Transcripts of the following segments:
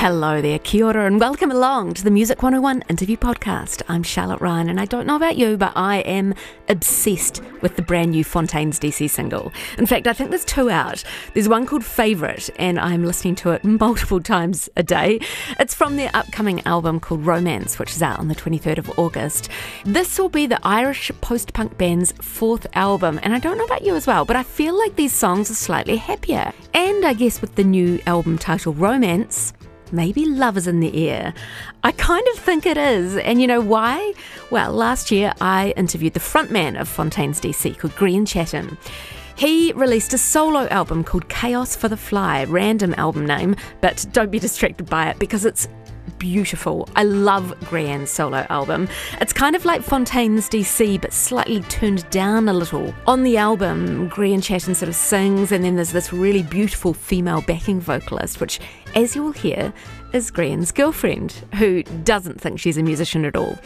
Hello there, kia ora, and welcome along to the Music 101 interview podcast. I'm Charlotte Ryan, and I don't know about you, but I am obsessed with the brand new Fontaines DC single. In fact, I think there's two out. There's one called Favourite, and I'm listening to it multiple times a day. It's from their upcoming album called Romance, which is out on the 23rd of August. This will be the Irish post punk band's fourth album, and I don't know about you as well, but I feel like these songs are slightly happier. And I guess with the new album title Romance, Maybe love is in the air. I kind of think it is. And you know why? Well, last year I interviewed the frontman of Fontaines DC called Grian Chatten. He released a solo album called Chaos for the Fly, random album name, but don't be distracted by it because it's beautiful. I love Grian's solo album. It's kind of like Fontaines DC, but slightly turned down a little. On the album, Grian Chatten sort of sings, and then there's this really beautiful female backing vocalist, which, as you will hear, is Grian's girlfriend, who doesn't think she's a musician at all.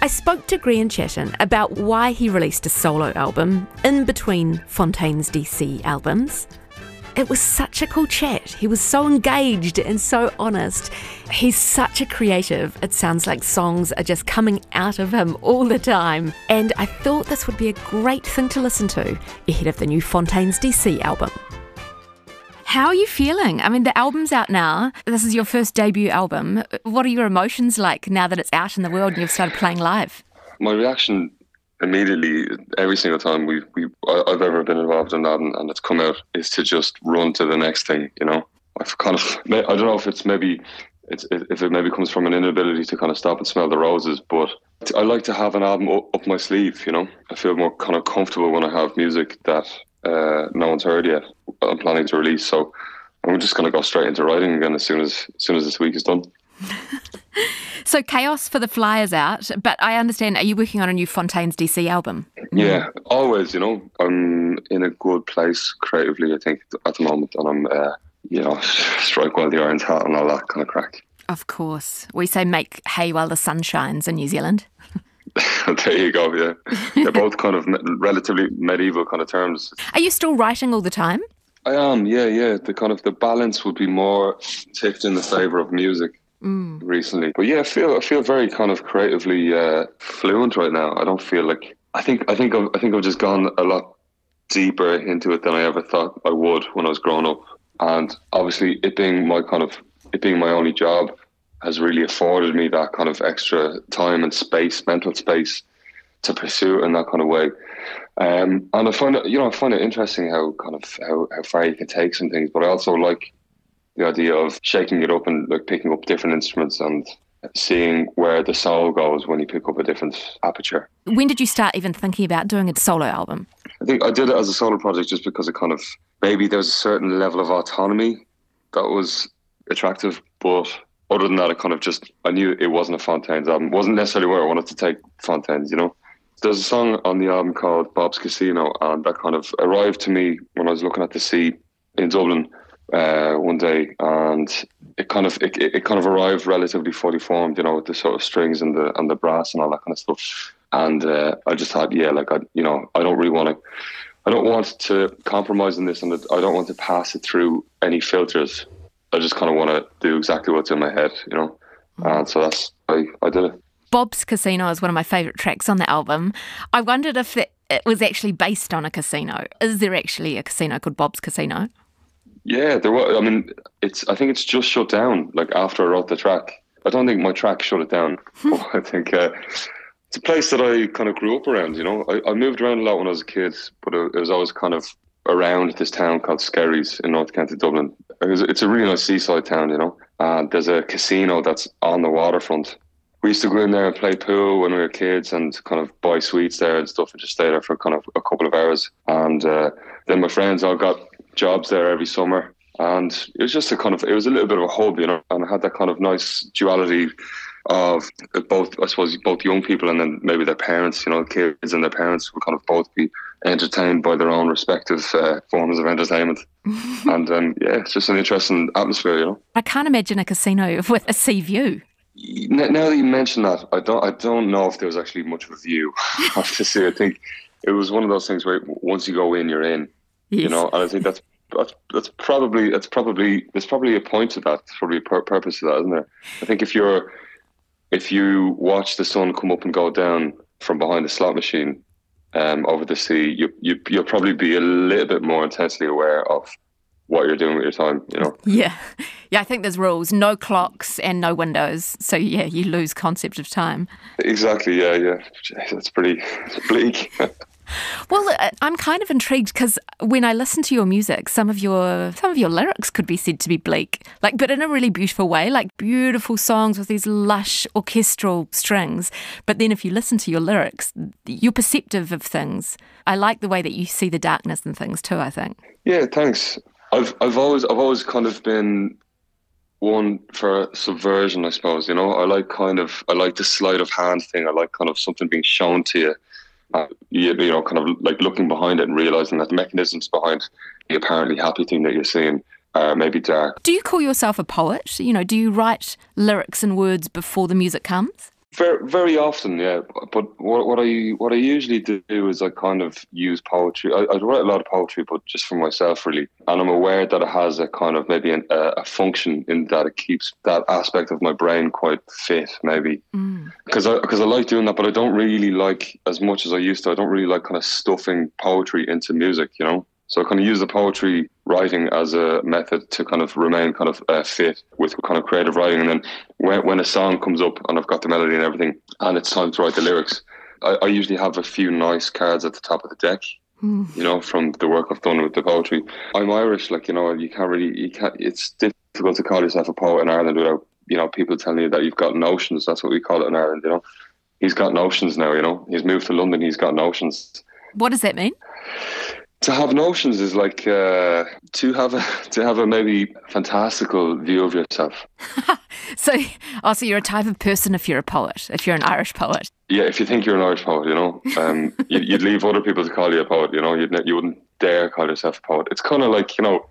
I spoke to Grian Chatten about why he released a solo album in between Fontaines DC albums it was such a cool chat. He was so engaged and so honest. He's such a creative. It sounds like songs are just coming out of him all the time. And I thought this would be a great thing to listen to ahead of the new Fontaines DC album. How are you feeling? I mean, the album's out now. This is your first debut album. What are your emotions like now that it's out in the world and you've started playing live? My reaction immediately every single time we we I've ever been involved in that and, and, it's come out is to just run to the next thing. You know, I've kind of I don't know if it's maybe it's if it maybe comes from an inability to kind of stop and smell the roses, but I like to have an album up my sleeve. You know, I feel more kind of comfortable when I have music that uh, no one's heard yet. I'm planning to release, so I'm just going to go straight into writing again as soon as, as soon as this week is done. so Chaos for the Flyers out, but I understand, are you working on a new Fontaines DC album? Yeah, always, you know, I'm in a good place creatively, I think, at the moment, and I'm, uh, you know, strike while the iron's hot and all that kind of crack. Of course. We say make hay while the sun shines in New Zealand. there you go, yeah. They're both kind of relatively medieval kind of terms. Are you still writing all the time? I am, yeah, yeah. The kind of the balance would be more tipped in the favour of music mm. recently. But yeah, I feel I feel very kind of creatively uh, fluent right now. I don't feel like I think I think I've, I think I've just gone a lot deeper into it than I ever thought I would when I was growing up. And obviously, it being my kind of it being my only job has really afforded me that kind of extra time and space, mental space, to pursue it in that kind of way. Um, and I find it, you know, I find it interesting how kind of how, how far you can take some things, but I also like the idea of shaking it up and like picking up different instruments and seeing where the soul goes when you pick up a different aperture. When did you start even thinking about doing a solo album? I think I did it as a solo project just because it kind of maybe there's a certain level of autonomy that was attractive, but other than that, it kind of just I knew it wasn't a Fontaines album. It wasn't necessarily where I wanted to take Fontaines, you know. There's a song on the album called Bob's Casino, and that kind of arrived to me when I was looking at the sea in Dublin uh, one day, and it kind of it, it kind of arrived relatively fully formed, you know, with the sort of strings and the and the brass and all that kind of stuff. And uh, I just thought, yeah, like I, you know, I don't really want to, I don't want to compromise in this, and I don't want to pass it through any filters. I just kind of want to do exactly what's in my head, you know. Mm. And so that's I I did it. Bob's Casino is one of my favourite tracks on the album. I wondered if it, it was actually based on a casino. Is there actually a casino called Bob's Casino? Yeah, there was. I mean, it's. I think it's just shut down. Like after I wrote the track, I don't think my track shut it down. I think uh, it's a place that I kind of grew up around. You know, I, I moved around a lot when I was a kid, but it, it was always kind of around this town called Skerries in North County Dublin. It was, it's a really nice seaside town, you know. And there's a casino that's on the waterfront. We used to go in there and play pool when we were kids and kind of buy sweets there and stuff and just stay there for kind of a couple of hours. And uh, then my friends all got jobs there every summer. And it was just a kind of, it was a little bit of a hub, you know, and I had that kind of nice duality of both, I suppose, both young people and then maybe their parents, you know, kids and their parents would kind of both be entertained by their own respective uh, forms of entertainment. and um, yeah, it's just an interesting atmosphere, you know. I can't imagine a casino with a sea view. Now that you mention that, I don't, I don't know if there was actually much of a view. I have to say, I think it was one of those things where once you go in, you're in. Yes. You know, and I think that's that's, that's probably that's probably there's probably a point to that. There's probably a pur- purpose to that, isn't there? I think if you're if you watch the sun come up and go down from behind the slot machine um, over the sea, you, you you'll probably be a little bit more intensely aware of what you're doing with your time. You know. Yeah, yeah. I think there's rules: no clocks and no windows. So yeah, you lose concept of time. Exactly. Yeah. Yeah. That's pretty bleak. Well, uh, I'm kind of intrigued because when I listen to your music, some of your some of your lyrics could be said to be bleak, like but in a really beautiful way, like beautiful songs with these lush orchestral strings. But then if you listen to your lyrics, you're perceptive of things. I like the way that you see the darkness and things too. I think. Yeah, thanks. I've I've always I've always kind of been one for subversion, I suppose. You know, I like kind of I like the sleight of hand thing. I like kind of something being shown to you uh, you, you, know, kind of like looking behind it and realizing that the mechanisms behind the apparently happy thing that you're seeing are maybe dark. Do you call yourself a poet? You know, do you write lyrics and words before the music comes? Very, very often, yeah. But what, what I what I usually do is I kind of use poetry. I, I write a lot of poetry, but just for myself, really. And I'm aware that it has a kind of maybe an, a, a, function in that it keeps that aspect of my brain quite fit, maybe. Because mm. I because I like doing that, but I don't really like as much as I used to. I don't really like kind of stuffing poetry into music, you know. So I kind of use the poetry writing as a method to kind of remain kind of uh, fit with kind of creative writing. And then when, when a song comes up and I've got the melody and everything, and it's time to write the lyrics, I, I usually have a few nice cards at the top of the deck. Mm. You know, from the work I've done with the poetry. I'm Irish, like you know, you can't really, you can't. It's difficult to call yourself a poet in Ireland without, you know, people telling you that you've got notions. That's what we call it in Ireland. You know, he's got notions now. You know, he's moved to London. He's got notions. What does that mean? To have notions is like uh, to have a to have a maybe fantastical view of yourself. so, also, you're a type of person if you're a poet, if you're an Irish poet. Yeah, if you think you're an Irish poet, you know, um, you'd, you'd, leave other people to call you a poet. You know, you'd you wouldn't dare call yourself a poet. It's kind of like you know.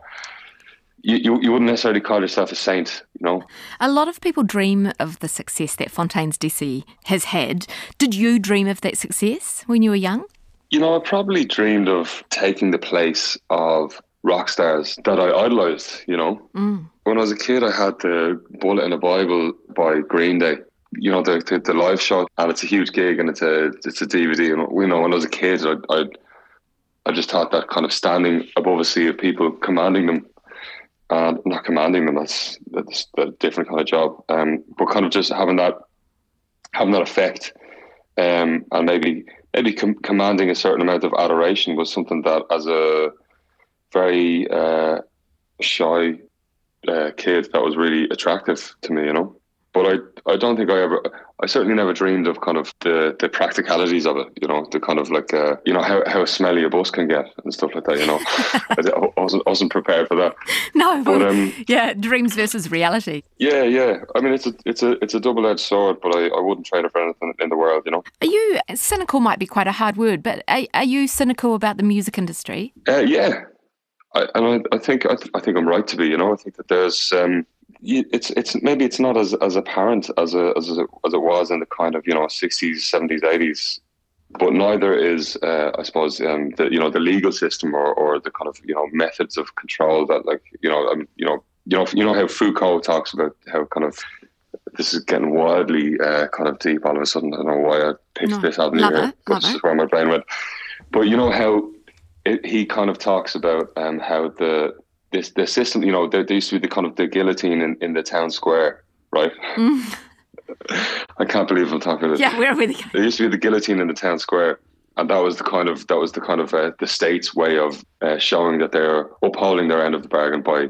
You, you, you wouldn't necessarily call yourself a saint, you know. A lot of people dream of the success that Fontaines DC has had. Did you dream of that success when you were young? You know, I probably dreamed of taking the place of rock stars that I idolized, you know. Mm. When I was a kid, I had the Bullet in a Bible by Green Day. You know, the, the, the live show, and it's a huge gig, and it's a it's a DVD. And you know, when I was a kid, I I, I just thought that kind of standing above a sea of people, commanding them, and not commanding them. That's that's a different kind of job. Um, but kind of just having that having that effect, um, and maybe maybe com- commanding a certain amount of adoration was something that, as a very uh, shy uh, kid, that was really attractive to me. You know, but I I don't think I ever I certainly never dreamed of kind of the, the practicalities of it, you know, the kind of like, uh, you know, how, how smelly a bus can get and stuff like that, you know. I wasn't, wasn't prepared for that. No, but, um, yeah, dreams versus reality. Yeah, yeah. I mean, it's a, it's a, it's a double edged sword, but I, I wouldn't trade it for anything in the world, you know. Are you, cynical might be quite a hard word, but are, are you cynical about the music industry? Uh, yeah. I, and I, I think I, th- I think I'm right to be. You know, I think that there's um, it's it's maybe it's not as, as apparent as a, as a, as it was in the kind of you know sixties, seventies, eighties, but neither is uh, I suppose um, the you know the legal system or, or the kind of you know methods of control that like you know um, you know you know you know how Foucault talks about how kind of this is getting wildly uh, kind of deep all of a sudden. I don't know why I picked no, this out here, but this is where my brain went. But you know how it, he kind of talks about um, how the this the system, you know, there, there, used to be the kind of the guillotine in, in the town square, right? Mm. I can't believe I'm talking about. Yeah, where are we? There used to be the guillotine in the town square, and that was the kind of that was the kind of uh, the state's way of uh, showing that they're upholding their end of the bargain by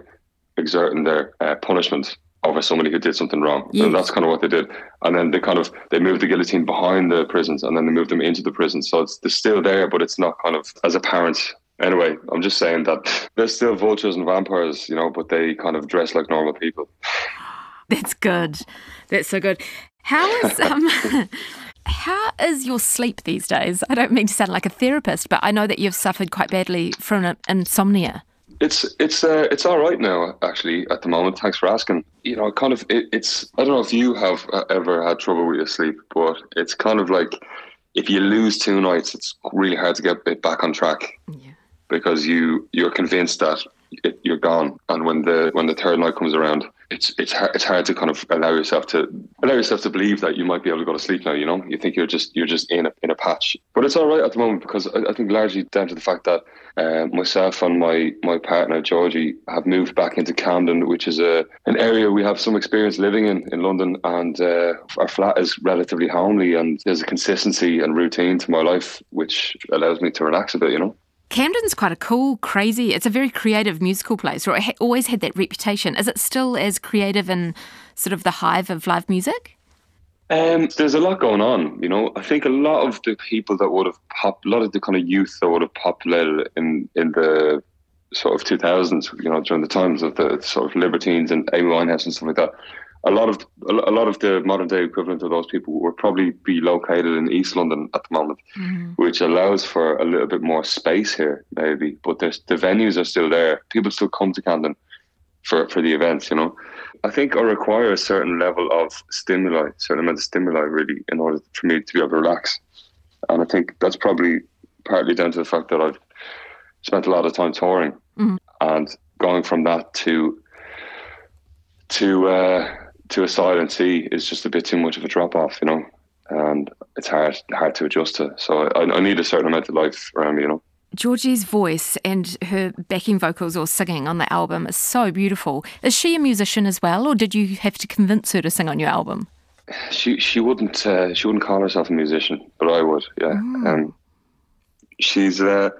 exerting their uh, punishment over somebody who did something wrong. Yes. And that's kind of what they did. And then they kind of they moved the guillotine behind the prisons, and then they moved them into the prison. So it's, it's still there, but it's not kind of as apparent Anyway, I'm just saying that there's still vultures and vampires, you know, but they kind of dress like normal people. That's good. That's so good. How is um how is your sleep these days? I don't mean to sound like a therapist, but I know that you've suffered quite badly from insomnia. It's it's uh, it's all right now actually at the moment. Thanks for asking. You know, kind of it, it's I don't know if you have uh, ever had trouble with your sleep, but it's kind of like if you lose two nights, it's really hard to get back on track. Yeah. Because you you're convinced that it, you're gone, and when the when the third night comes around, it's it's hard, it's hard to kind of allow yourself to allow yourself to believe that you might be able to go to sleep now. You know, you think you're just you're just in a in a patch, but it's all right at the moment because I, I think largely down to the fact that uh, myself and my my partner Georgie have moved back into Camden, which is a an area we have some experience living in in London, and uh, our flat is relatively homely, and there's a consistency and routine to my life which allows me to relax a bit. You know. Camden's quite a cool, crazy, it's a very creative musical place, or it ha- always had that reputation. Is it still as creative and sort of the hive of live music? Um, there's a lot going on, you know. I think a lot of the people that would have pop, a lot of the kind of youth that would have populated in in the sort of 2000s, you know, during the times of the sort of libertines and Amy Winehouse and stuff like that, a lot of a lot of the modern day equivalent of those people would probably be located in East London at the moment, mm-hmm. which allows for a little bit more space here, maybe. But there's the venues are still there. People still come to Camden for for the events. You know, I think I require a certain level of stimuli, certain amount of stimuli, really, in order for me to be able to relax. And I think that's probably partly down to the fact that I've spent a lot of time touring mm-hmm. and going from that to to uh, to a silent sea is just a bit too much of a drop off, you know, and it's hard hard to adjust to. So I, I need a certain amount of life around me, you know. Georgie's voice and her backing vocals or singing on the album is so beautiful. Is she a musician as well, or did you have to convince her to sing on your album? She she wouldn't uh, she wouldn't call herself a musician, but I would. Yeah, mm. um, she's uh,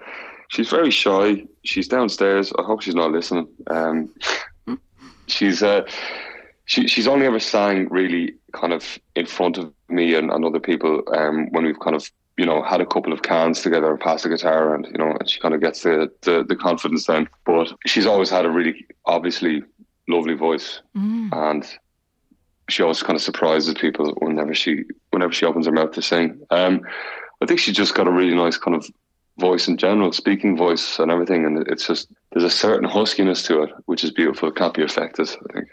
she's very shy. She's downstairs. I hope she's not listening. Um, she's uh, she, she's only ever sang really kind of in front of me and, and other people um, when we've kind of you know had a couple of cans together and passed the guitar and you know and she kind of gets the, the, the confidence then. But she's always had a really obviously lovely voice. Mm. and she always kind of surprises people whenever she whenever she opens her mouth to sing. Um, I think she's just got a really nice kind of voice in general speaking voice and everything. And it's just there's a certain huskiness to it which is beautiful. It can't be affected I think.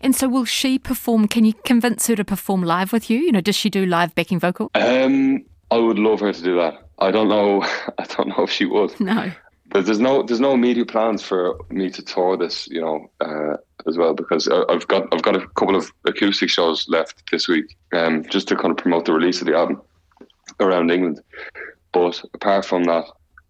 And so, will she perform? Can you convince her to perform live with you? You know, does she do live backing vocal? Um, I would love her to do that. I don't know. I don't know if she would. No. But there's no there's no immediate plans for me to tour this, you know, uh, as well because I've got I've got a couple of acoustic shows left this week, um, just to kind of promote the release of the album around England. But apart from that,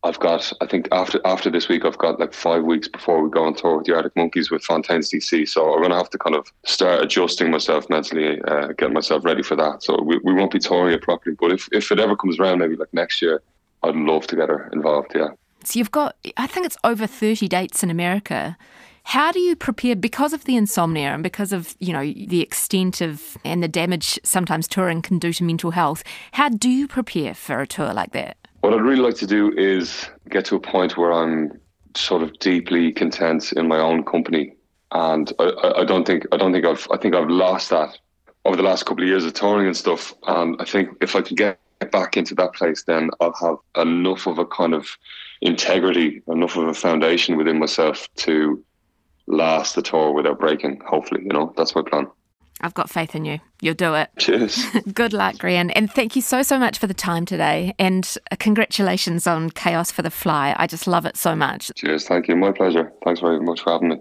I've got, I think after after this week, I've got like five weeks before we go on tour with the Arctic Monkeys with Fontaines DC. So I'm going to have to kind of start adjusting myself mentally, uh, getting myself ready for that. So we, we won't be touring it properly. But if, if it ever comes around, maybe like next year, I'd love to get her involved. Yeah. So you've got, I think it's over 30 dates in America. How do you prepare because of the insomnia and because of, you know, the extent of and the damage sometimes touring can do to mental health? How do you prepare for a tour like that? What I'd really like to do is get to a point where I'm sort of deeply content in my own company, and I, I don't think I don't think I've I think I've lost that over the last couple of years of touring and stuff. And I think if I can get back into that place, then I'll have enough of a kind of integrity, enough of a foundation within myself to last the tour without breaking. Hopefully, you know that's my plan. I've got faith in you. You'll do it. Cheers. Good luck, Grian. And thank you so, so much for the time today. And uh, congratulations on Chaos for the Fly. I just love it so much. Cheers. Thank you. My pleasure. Thanks very much for having me.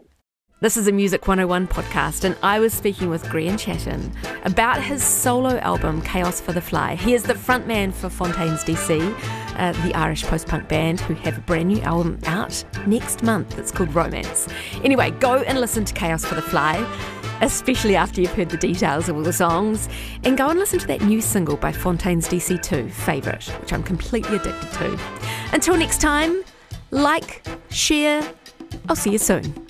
This is a Music 101 podcast, and I was speaking with Grian Chatten about his solo album, Chaos for the Fly. He is the frontman for Fontaines DC, uh, the Irish post punk band who have a brand new album out next month. It's called Romance. Anyway, go and listen to Chaos for the Fly especially after you've heard the details of all the songs. And go and listen to that new single by Fontaines DC too, Favourite, which I'm completely addicted to. Until next time, like, share, I'll see you soon.